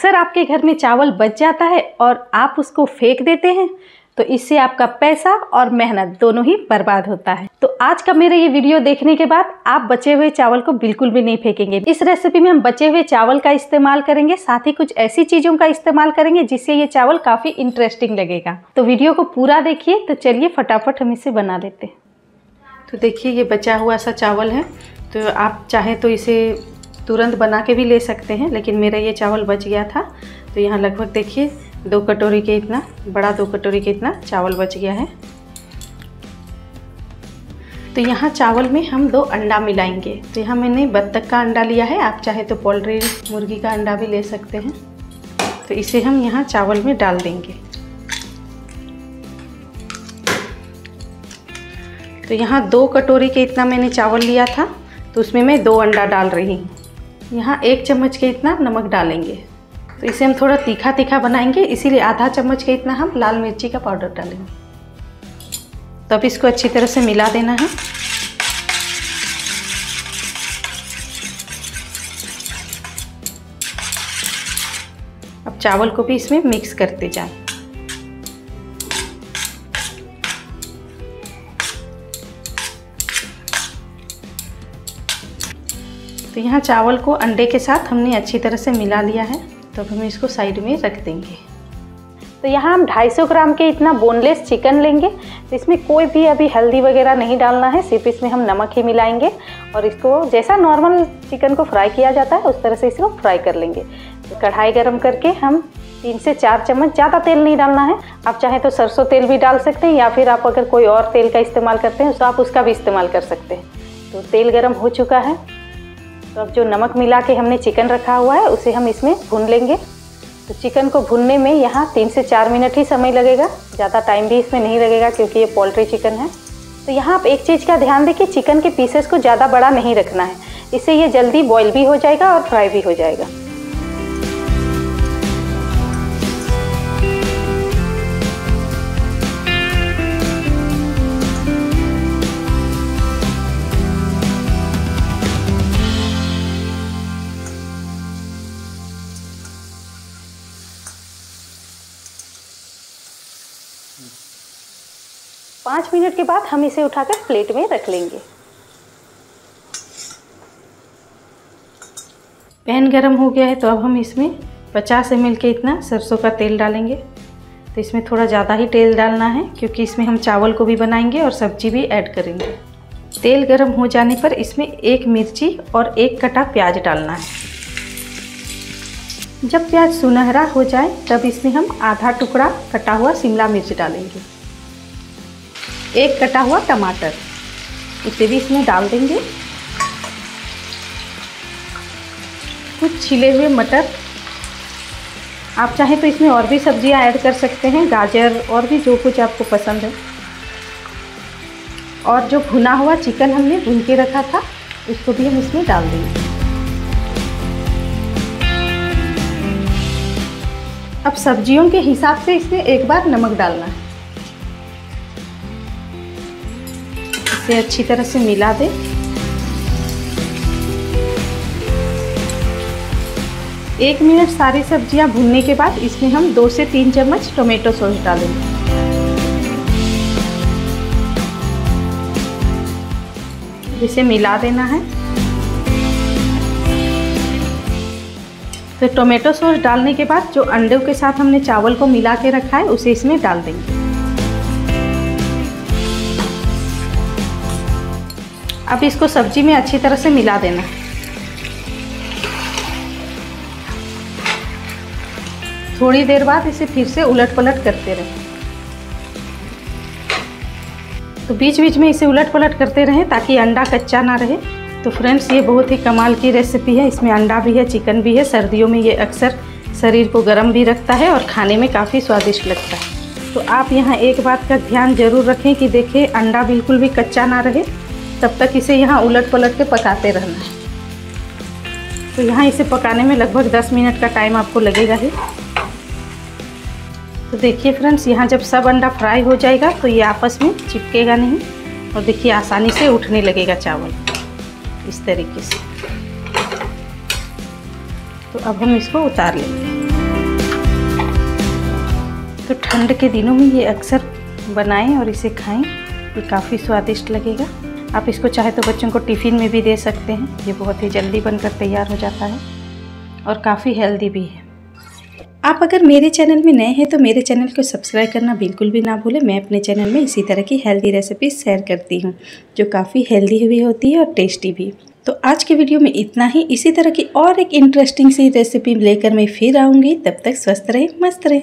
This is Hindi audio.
अक्सर आपके घर में चावल बच जाता है और आप उसको फेंक देते हैं तो इससे आपका पैसा और मेहनत दोनों ही बर्बाद होता है। तो आज का मेरा ये वीडियो देखने के बाद आप बचे हुए चावल को बिल्कुल भी नहीं फेंकेंगे। इस रेसिपी में हम बचे हुए चावल का इस्तेमाल करेंगे, साथ ही कुछ ऐसी चीज़ों का इस्तेमाल करेंगे जिससे ये चावल काफ़ी इंटरेस्टिंग लगेगा। तो वीडियो को पूरा देखिए तो चलिए फटाफट हम इसे बना लेते हैं। तो देखिए, ये बचा हुआ सा चावल है तो आप चाहे तो इसे तुरंत बना के भी ले सकते हैं, लेकिन मेरा ये चावल बच गया था। तो यहाँ लगभग देखिए, दो कटोरी के इतना, बड़ा दो कटोरी के इतना चावल बच गया है। तो यहाँ चावल में हम दो अंडा मिलाएँगे। तो यहाँ मैंने बत्तख का अंडा लिया है, आप चाहे तो पोल्ट्री मुर्गी का अंडा भी ले सकते हैं। तो इसे हम यहाँ चावल में डाल देंगे। तो यहाँ दो कटोरी के इतना मैंने चावल लिया था तो उसमें मैं दो अंडा डाल रही हूँ। यहाँ एक चम्मच के इतना नमक डालेंगे। तो इसे हम थोड़ा तीखा तीखा बनाएँगे, इसीलिए आधा चम्मच के इतना हम लाल मिर्ची का पाउडर डालेंगे। तो अब इसको अच्छी तरह से मिला देना है। अब चावल को भी इसमें मिक्स करते जाएँ। तो यहाँ चावल को अंडे के साथ हमने अच्छी तरह से मिला लिया है। तो हम इसको साइड में रख देंगे। तो यहाँ हम 250 ग्राम के इतना बोनलेस चिकन लेंगे इसमें कोई भी अभी हल्दी वगैरह नहीं डालना है, सिर्फ़ इसमें हम नमक ही मिलाएँगे और इसको जैसा नॉर्मल चिकन को फ्राई किया जाता है, उस तरह से इसको फ्राई कर लेंगे। तो कढ़ाई गर्म करके हम तीन से चार चम्मच ज़्यादा तेल नहीं डालना है। आप चाहे तो सरसों तेल भी डाल सकते हैं, या फिर आप अगर कोई और तेल का इस्तेमाल करते हैं तो आप उसका भी इस्तेमाल कर सकते हैं। तो तेल गर्म हो चुका है। तो अब जो नमक मिला के हमने चिकन रखा हुआ है, उसे हम इसमें भून लेंगे। तो चिकन को भूनने में यहाँ तीन से चार मिनट ही समय लगेगा। ज़्यादा टाइम भी इसमें नहीं लगेगा क्योंकि ये पोल्ट्री चिकन है। तो यहाँ आप एक चीज़ का ध्यान दें कि चिकन के पीसेस को ज़्यादा बड़ा नहीं रखना है। इससे ये जल्दी बॉयल भी हो जाएगा और फ्राई भी हो जाएगा। पाँच मिनट के बाद हम इसे उठाकर प्लेट में रख लेंगे। पैन गरम हो गया है तो अब हम इसमें 50 एम के इतना सरसों का तेल डालेंगे। तो इसमें थोड़ा ज़्यादा ही तेल डालना है, क्योंकि इसमें हम चावल को भी बनाएँगे और सब्ज़ी भी ऐड करेंगे। तेल गरम हो जाने पर इसमें एक मिर्ची और एक कटा प्याज डालना है। जब प्याज सुनहरा हो जाए, तब इसमें हम आधा टुकड़ा कटा हुआ शिमला मिर्च डालेंगे। एक कटा हुआ टमाटर इसे भी इसमें डाल देंगे। कुछ छिले हुए मटर, आप चाहें तो इसमें और भी सब्ज़ियाँ ऐड कर सकते हैं, गाजर और भी जो कुछ आपको पसंद है। और जो भुना हुआ चिकन हमने भुन के रखा था, उसको भी हम इसमें डाल देंगे। अब सब्जियों के हिसाब से इसमें एक बार नमक डालना है। इसे अच्छी तरह से मिला दें। एक मिनट सारी सब्ज़ियाँ भूनने के बाद इसमें हम दो से तीन चम्मच टोमेटो सॉस डालेंगे। इसे मिला देना है। तो टोमेटो सॉस डालने के बाद जो अंडों के साथ हमने चावल को मिला के रखा है, उसे इसमें डाल देंगे। अब इसको सब्ज़ी में अच्छी तरह से मिला देना। थोड़ी देर बाद इसे फिर से उलट पलट करते रहें। तो बीच बीच में इसे उलट पलट करते रहें ताकि अंडा कच्चा ना रहे। तो फ्रेंड्स, ये बहुत ही कमाल की रेसिपी है। इसमें अंडा भी है चिकन भी है। सर्दियों में ये अक्सर शरीर को गर्म भी रखता है और खाने में काफ़ी स्वादिष्ट लगता है। तो आप यहाँ एक बात का ध्यान ज़रूर रखें कि देखें अंडा बिल्कुल भी कच्चा ना रहे। तब तक इसे यहाँ उलट पलट के पकाते रहना है। तो यहाँ इसे पकाने में लगभग 10 मिनट का टाइम आपको लगेगा ही। तो देखिए फ्रेंड्स, यहाँ जब सब अंडा फ्राई हो जाएगा तो ये आपस में चिपकेगा नहीं और देखिए, आसानी से उठने लगेगा चावल। इस तरीके से। तो अब हम इसको उतार लेंगे। तो ठंड के दिनों में ये अक्सर बनाएँ और इसे खाएँ, ये काफ़ी स्वादिष्ट लगेगा। आप इसको चाहे तो बच्चों को टिफ़िन में भी दे सकते हैं, ये बहुत ही जल्दी बनकर तैयार हो जाता है और काफ़ी हेल्दी भी है। आप अगर मेरे चैनल में नए हैं तो मेरे चैनल को सब्सक्राइब करना बिल्कुल भी ना भूलें। मैं अपने चैनल में इसी तरह की हेल्दी रेसिपीज़ शेयर करती हूँ, जो काफ़ी हेल्दी भी होती है और टेस्टी भी। तो आज के वीडियो में इतना ही। इसी तरह की और एक इंटरेस्टिंग सी रेसिपी लेकर मैं फिर आऊँगी। तब तक स्वस्थ रहें, मस्त रहें।